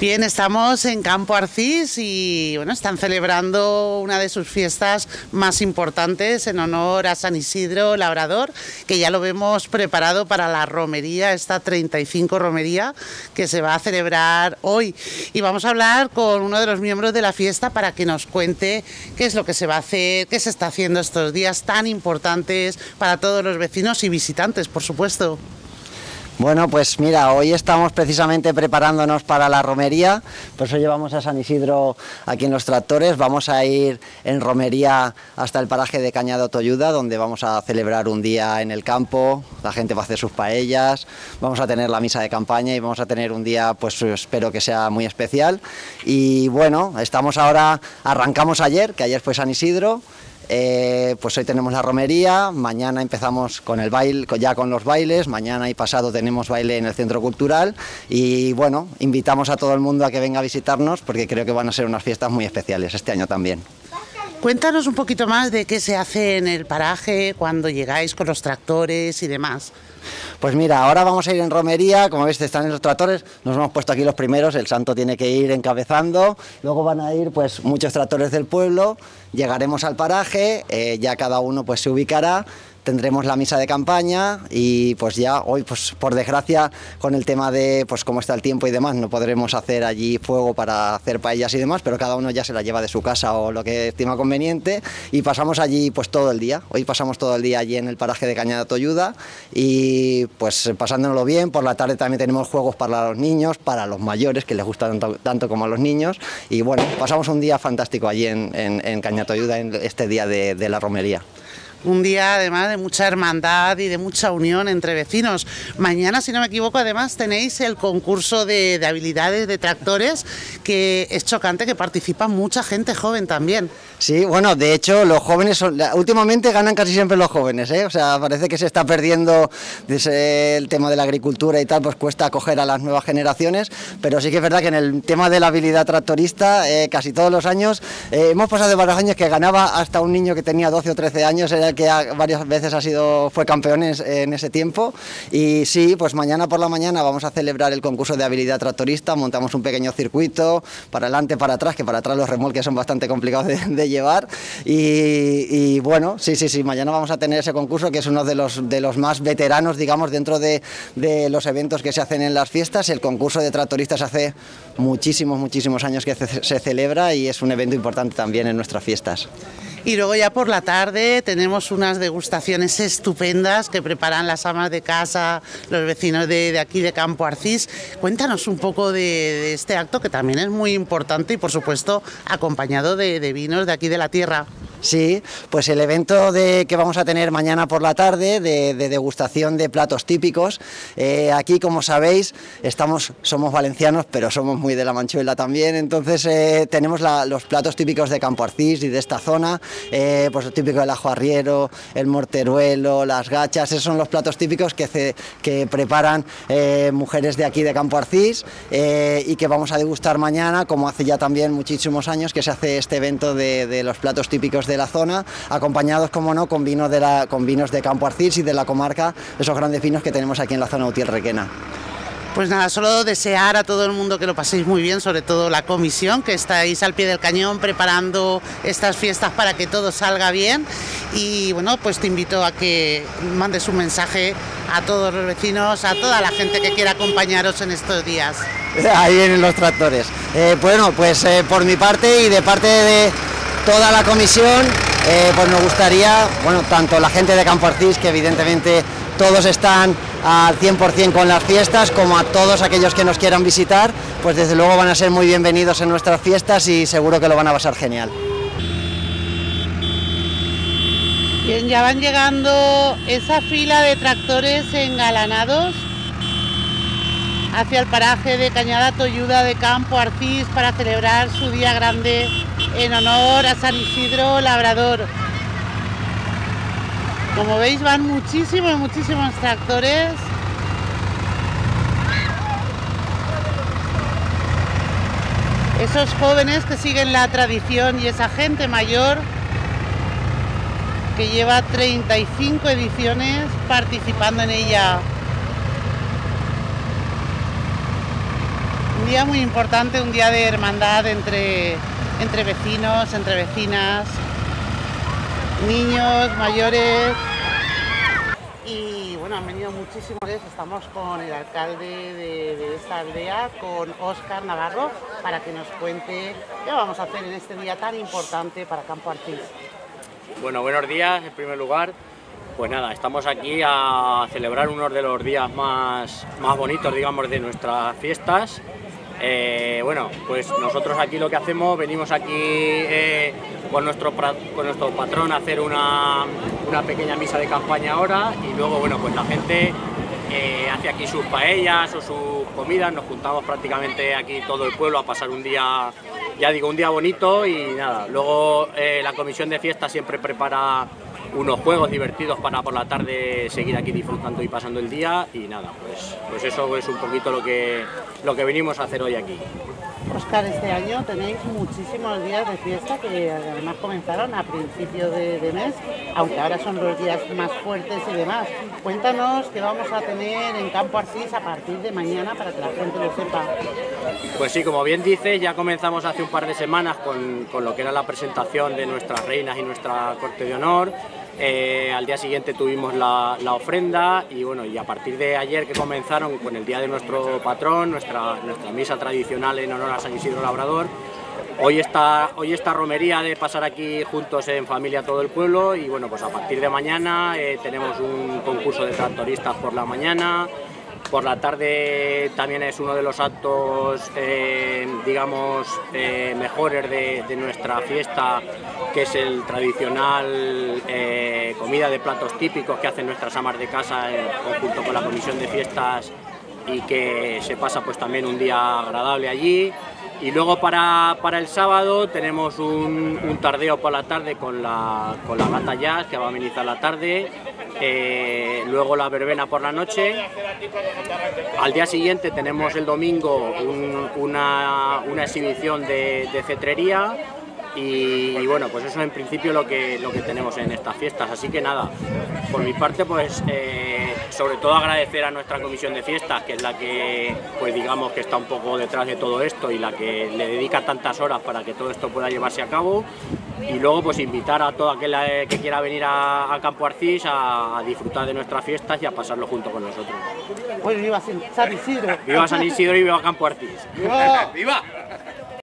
Bien, estamos en Campo Arcís y bueno, están celebrando una de sus fiestas más importantes en honor a San Isidro Labrador, que ya lo vemos preparado para la romería, esta 35 romería que se va a celebrar hoy. Y vamos a hablar con uno de los miembros de la fiesta para que nos cuente qué es lo que se va a hacer, qué se está haciendo estos días tan importantes para todos los vecinos y visitantes, por supuesto. Bueno, pues mira, hoy estamos precisamente preparándonos para la romería, por eso llevamos a San Isidro aquí en los tractores, vamos a ir en romería hasta el paraje de Cañado Toyuda, donde vamos a celebrar un día en el campo, la gente va a hacer sus paellas, vamos a tener la misa de campaña y vamos a tener un día, pues espero que sea muy especial. Y bueno, estamos ahora, arrancamos ayer, que ayer fue San Isidro, eh, pues hoy tenemos la romería, mañana empezamos con el baile, ya con los bailes, mañana y pasado tenemos baile en el centro cultural y bueno, invitamos a todo el mundo a que venga a visitarnos porque creo que van a ser unas fiestas muy especiales este año también. Cuéntanos un poquito más de qué se hace en el paraje cuando llegáis con los tractores y demás. Pues mira, ahora vamos a ir en romería, como veis están en los tractores, nos hemos puesto aquí los primeros, el santo tiene que ir encabezando, luego van a ir pues muchos tractores del pueblo, llegaremos al paraje, eh, ya cada uno pues se ubicará tendremos la misa de campaña y pues ya hoy pues por desgracia con el tema de pues cómo está el tiempo y demás no podremos hacer allí fuego para hacer paellas y demás pero cada uno ya se la lleva de su casa o lo que estima conveniente y pasamos allí pues todo el día. Hoy pasamos todo el día allí en el paraje de Cañada Toyuda y pues pasándonoslo bien. Por la tarde también tenemos juegos para los niños para los mayores que les gustan tanto, como a los niños. Y bueno pasamos un día fantástico allí en, en, en Cañada Toyuda en este día de la romería un día además de mucha hermandad y de mucha unión entre vecinos. Mañana, si no me equivoco, además tenéis el concurso de, habilidades de tractores, que es chocante que participa mucha gente joven también. Sí, bueno, de hecho los jóvenes son, últimamente ganan casi siempre los jóvenes, ¿eh? o sea, parece que se está perdiendo el tema de la agricultura y tal, pues cuesta acoger a las nuevas generaciones, pero sí que es verdad que en el tema de la habilidad tractorista, eh, casi todos los años, eh, hemos pasado varios años que ganaba hasta un niño que tenía 12 o 13 años, era que varias veces ha sido, fue campeón en, ese tiempo. Y sí, pues mañana por la mañana vamos a celebrar el concurso de habilidad tractorista, montamos un pequeño circuito para adelante, para atrás, que para atrás los remolques son bastante complicados de, llevar. Y, bueno, sí, sí, sí, mañana vamos a tener ese concurso que es uno de los, de los más veteranos, digamos, dentro de, de los eventos que se hacen en las fiestas. El concurso de tractoristas hace muchísimos, muchísimos años que se celebra y es un evento importante también en nuestras fiestas. Y luego ya por la tarde tenemos unas degustaciones estupendas que preparan las amas de casa, los vecinos de, aquí de Campo Arcís. Cuéntanos un poco de, este acto que también es muy importante y por supuesto acompañado de, de vinos de aquí de la tierra. Sí, pues el evento de, que vamos a tener mañana por la tarde de, degustación de platos típicos. Eh, aquí, como sabéis, estamos, somos valencianos, pero somos muy de la Manchuela también. Entonces eh, tenemos los platos típicos de Campo Arcís y de esta zona, eh, pues el típico del ajo arriero, el morteruelo, las gachas. Esos son los platos típicos que, preparan mujeres de aquí de Campo Arcís y que vamos a degustar mañana, como hace ya también muchísimos años que se hace este evento de, de los platos típicos de de la zona, acompañados, como no, con, vino de la, con vinos de Campo Arcís y de la comarca, esos grandes vinos que tenemos aquí en la zona Utiel Requena. Pues nada, solo desear a todo el mundo que lo paséis muy bien, sobre todo la comisión, que estáis al pie del cañón preparando estas fiestas para que todo salga bien. Y bueno, pues te invito a que mandes un mensaje a todos los vecinos, a toda la gente que quiera acompañaros en estos días. Ahí vienen los tractores. Eh, bueno, pues eh, por mi parte y de parte de toda la comisión, eh, pues nos gustaría, bueno, tanto la gente de Campo Arcís, que evidentemente todos están al 100% con las fiestas, como a todos aquellos que nos quieran visitar, pues desde luego van a ser muy bienvenidos en nuestras fiestas y seguro que lo van a pasar genial. Bien, ya van llegando esa fila de tractores engalanados hacia el paraje de Cañada Toyuda de Campo Arcís para celebrar su día grande en honor a San Isidro Labrador. Como veis van muchísimos, muchísimos tractores. Esos jóvenes que siguen la tradición y esa gente mayor que lleva 35 ediciones participando en ella. Un día muy importante, un día de hermandad entre, entre vecinos, entre vecinas, niños, mayores. Y bueno, han venido muchísimos. Estamos con el alcalde de, esta aldea, con Óscar Navarro, para que nos cuente qué vamos a hacer en este día tan importante para Campo Arcís. Bueno, buenos días en primer lugar. Pues nada, estamos aquí a celebrar uno de los días más, más bonitos, digamos, de nuestras fiestas. Eh, bueno, pues nosotros aquí lo que hacemos, venimos aquí eh, con, nuestro, con nuestro patrón a hacer una, una, pequeña misa de campaña ahora y luego, bueno, pues la gente eh, hace aquí sus paellas o sus comidas, nos juntamos prácticamente aquí todo el pueblo a pasar un día, ya digo, un día bonito y nada, luego la comisión de fiesta siempre prepara unos juegos divertidos para por la tarde seguir aquí disfrutando y pasando el día y nada, pues, pues eso es un poquito lo que, lo que venimos a hacer hoy aquí. Oscar, este año tenéis muchísimos días de fiesta que además comenzaron a principio de, mes, aunque ahora son los días más fuertes y demás. Cuéntanos qué vamos a tener en Campo Arcís a partir de mañana para que la gente lo sepa. Pues sí, como bien dices, ya comenzamos hace un par de semanas con, con lo que era la presentación de nuestras reinas y nuestra corte de honor. Eh, al día siguiente tuvimos la, ofrenda y bueno, y a partir de ayer que comenzaron con el día de nuestro patrón, nuestra, nuestra misa tradicional en honor a San Isidro Labrador, hoy está, hoy esta romería de pasar aquí juntos en familia todo el pueblo y bueno, pues a partir de mañana eh, tenemos un concurso de tractoristas por la mañana, por la tarde también es uno de los actos, eh, digamos, eh, mejores de, nuestra fiesta, que es el tradicional eh, comida de platos típicos que hacen nuestras amas de casa en conjunto con la comisión de fiestas y que se pasa pues también un día agradable allí. Y luego para, el sábado tenemos un, tardeo por la tarde con la, con la gata jazz que va a amenizar la tarde, eh, luego la verbena por la noche. Al día siguiente tenemos el domingo una, exhibición de, cetrería y, bueno, pues eso en principio lo que, lo que tenemos en estas fiestas. Así que nada, por mi parte pues... Eh, sobre todo agradecer a nuestra comisión de fiestas, que es la que, pues digamos, que está un poco detrás de todo esto y la que le dedica tantas horas para que todo esto pueda llevarse a cabo. Y luego, pues invitar a todo aquel eh, que quiera venir a, Campo Arcís a, disfrutar de nuestras fiestas y a pasarlo junto con nosotros. Pues viva San Isidro. Viva San Isidro y viva Campo Arcís. ¡Viva! ¡Viva!